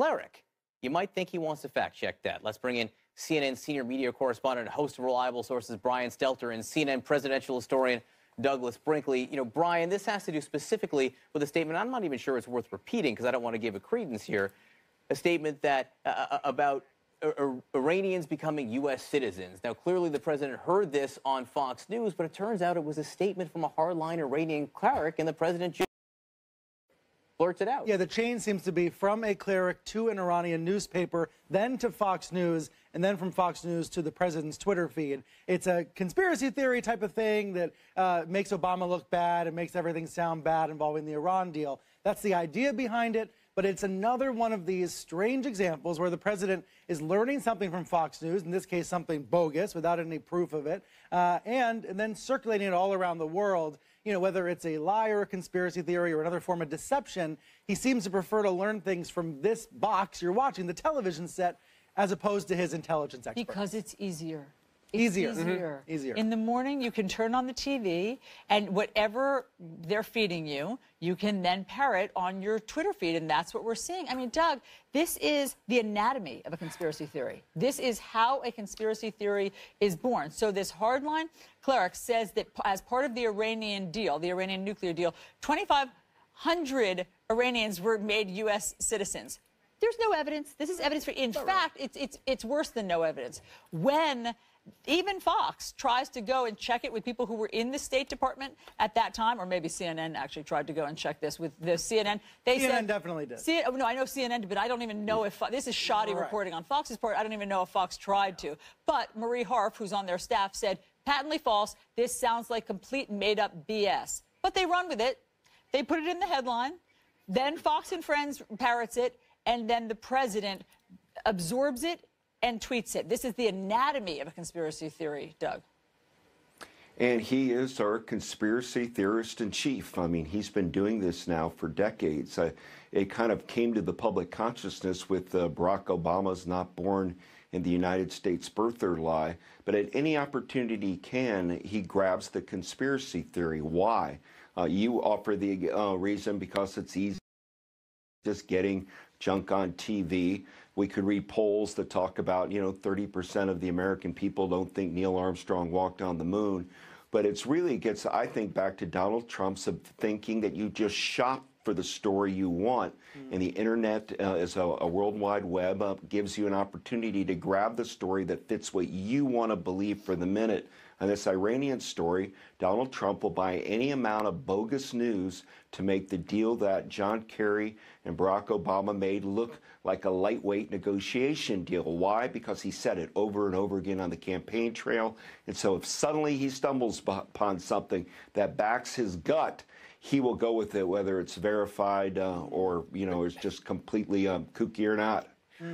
cleric. You might think he wants to fact check that. Let's bring in CNN senior media correspondent host of Reliable Sources, Brian Stelter, and CNN presidential historian Douglas Brinkley. You know, Brian, this has to do specifically with a statement I'm not even sure it's worth repeating because I don't want to give a credence here. A statement that uh, uh about Iranians becoming U.S. citizens. Now, clearly the president heard this on Fox News, but it turns out it was a statement from a hardline Iranian cleric, and the president out. Yeah, the chain seems to be from a cleric to an Iranian newspaper, then to Fox News, and then from Fox News to the president's Twitter feed. It's a conspiracy theory type of thing that uh, makes Obama look bad and makes everything sound bad involving the Iran deal. That's the idea behind it. But it's another one of these strange examples where the president is learning something from Fox News, in this case, something bogus without any proof of it, uh, and, and then circulating it all around the world you know, whether it's a lie or a conspiracy theory or another form of deception, he seems to prefer to learn things from this box you're watching, the television set, as opposed to his intelligence expert. Because it's easier. It's easier. Easier. Mm-hmm. easier. In the morning, you can turn on the TV, and whatever they're feeding you, you can then parrot on your Twitter feed, and that's what we're seeing. I mean, Doug, this is the anatomy of a conspiracy theory. This is how a conspiracy theory is born. So this hardline cleric says that as part of the Iranian deal, the Iranian nuclear deal, 2,500 Iranians were made U.S. citizens. There's no evidence. This is evidence for. In fact, right. it's it's it's worse than no evidence. When even Fox tries to go and check it with people who were in the State Department at that time, or maybe CNN actually tried to go and check this with the CNN. They CNN said, definitely did. C- oh, no, I know CNN, but I don't even know if this is shoddy right. reporting on Fox's part. I don't even know if Fox tried to. But Marie Harf, who's on their staff, said patently false. This sounds like complete made-up BS. But they run with it. They put it in the headline. Then Fox and Friends parrots it, and then the president absorbs it and tweets it. This is the anatomy of a conspiracy theory, Doug. And he is our conspiracy theorist in chief. I mean, he's been doing this now for decades. Uh, it kind of came to the public consciousness with uh, Barack Obama's not born in the United States birther lie. But at any opportunity he can, he grabs the conspiracy theory. Why? Uh, you offer the uh, reason because it's easy just getting junk on TV. We could read polls that talk about, you know, 30% of the American people don't think Neil Armstrong walked on the moon. But it's really gets, I think, back to Donald Trump's thinking that you just shop for the story you want. Mm. And the internet uh, is a, a, world wide web, uh, gives you an opportunity to grab the story that fits what you want to believe for the minute. And this Iranian story, Donald Trump will buy any amount of bogus news to make the deal that John Kerry and Barack Obama made look like a lightweight negotiation deal. Why? Because he said it over and over again on the campaign trail. And so if suddenly he stumbles upon something that backs his gut, he will go with it, whether it's verified uh, or you know is just completely um, kooky or not.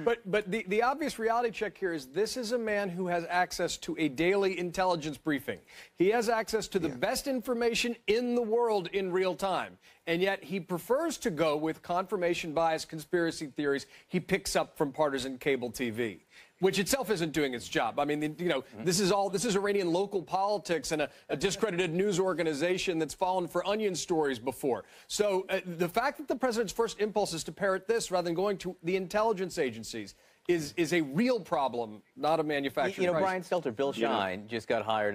But but the, the obvious reality check here is this is a man who has access to a daily intelligence briefing. He has access to the yeah. best information in the world in real time. And yet he prefers to go with confirmation bias conspiracy theories he picks up from partisan cable TV which itself isn't doing its job. I mean, you know, mm-hmm. this is all this is Iranian local politics and a, a discredited news organization that's fallen for onion stories before. So uh, the fact that the president's first impulse is to parrot this rather than going to the intelligence agencies is is a real problem, not a manufacturing. You know, crisis. Brian Stelter, Bill Shine you know, just got hired as